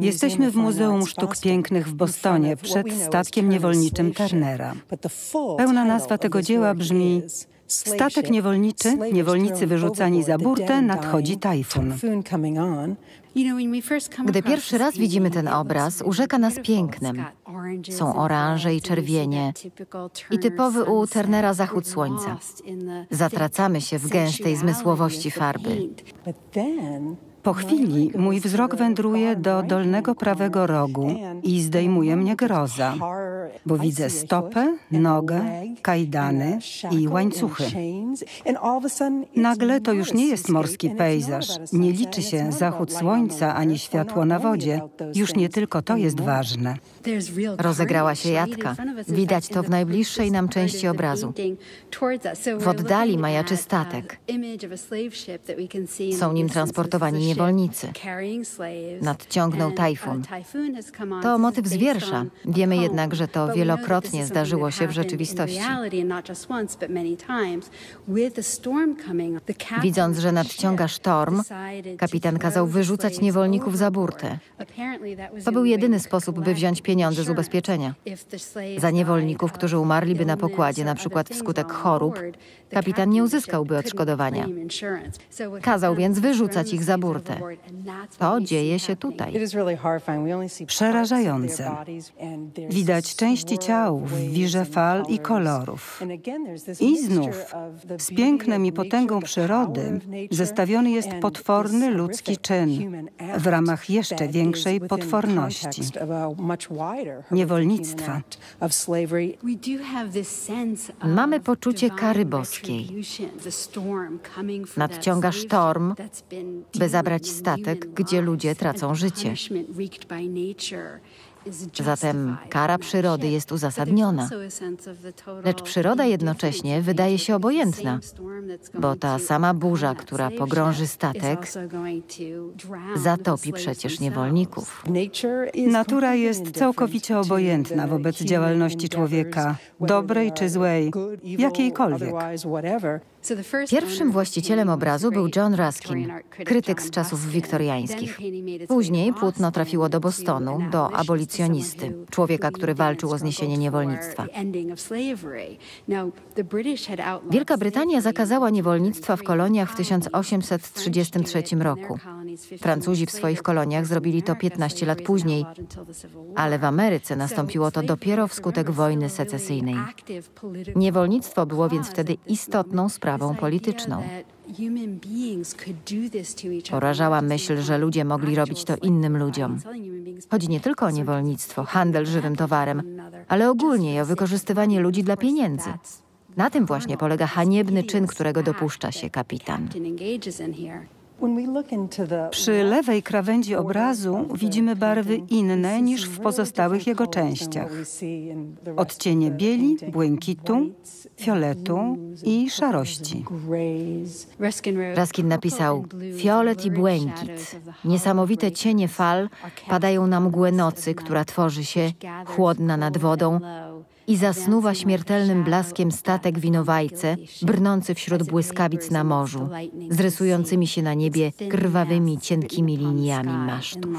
Jesteśmy w Muzeum Sztuk Pięknych w Bostonie przed statkiem niewolniczym Turnera. Pełna nazwa tego dzieła brzmi Statek niewolniczy, niewolnicy wyrzucani za burtę, nadchodzi tajfun. Gdy pierwszy raz widzimy ten obraz, urzeka nas pięknem. Są oranże i czerwienie i typowy u Turnera zachód słońca. Zatracamy się w gęstej zmysłowości farby. Po chwili mój wzrok wędruje do dolnego prawego rogu i zdejmuje mnie groza, bo widzę stopę, nogę, kajdany i łańcuchy. Nagle to już nie jest morski pejzaż, nie liczy się zachód słońca ani światło na wodzie. Już nie tylko to jest ważne. Rozegrała się jadka. Widać to w najbliższej nam części obrazu. W oddali majaczy statek. Są nim transportowani niewolnicy. Nadciągnął tajfun. To motyw z wiersza. Wiemy jednak, że to wielokrotnie zdarzyło się w rzeczywistości. Widząc, że nadciąga sztorm, kapitan kazał wyrzucać niewolników za burtę. To był jedyny sposób, by wziąć pieniądze z ubezpieczenia. Za niewolników, którzy umarliby na pokładzie, na przykład wskutek chorób, kapitan nie uzyskałby odszkodowania. Kazał więc wyrzucać ich za burtę. To dzieje się tutaj. Przerażające. Widać części ciał w wirze fal i kolorów. I znów, z pięknem i potęgą przyrody zestawiony jest potworny ludzki czyn w ramach jeszcze większej potworności niewolnictwa. Mamy poczucie kary boskiej. Nadciąga sztorm, by zabrać statek, gdzie ludzie tracą życie. Zatem kara przyrody jest uzasadniona. Lecz przyroda jednocześnie wydaje się obojętna, bo ta sama burza, która pogrąży statek, zatopi przecież niewolników. Natura jest całkowicie obojętna wobec działalności człowieka, dobrej czy złej, jakiejkolwiek. Pierwszym właścicielem obrazu był John Ruskin, krytyk z czasów wiktoriańskich. Później płótno trafiło do Bostonu, do abolicjonisty, człowieka, który walczył o zniesienie niewolnictwa. Wielka Brytania zakazała niewolnictwa w koloniach w 1833 roku. Francuzi w swoich koloniach zrobili to 15 lat później, ale w Ameryce nastąpiło to dopiero wskutek wojny secesyjnej. Niewolnictwo było więc wtedy istotną sprawą polityczną. Porażała myśl, że ludzie mogli robić to innym ludziom. Chodzi nie tylko o niewolnictwo, handel żywym towarem, ale ogólnie o wykorzystywanie ludzi dla pieniędzy. Na tym właśnie polega haniebny czyn, którego dopuszcza się kapitan. Przy lewej krawędzi obrazu widzimy barwy inne niż w pozostałych jego częściach. Odcienie bieli, błękitu, fioletu i szarości. Raskin napisał Fiolet i błękit. Niesamowite cienie fal padają na mgłę nocy, która tworzy się chłodna nad wodą i zasnuwa śmiertelnym blaskiem statek winowajce, brnący wśród błyskawic na morzu, z rysującymi się na niebie krwawymi, cienkimi liniami masztów.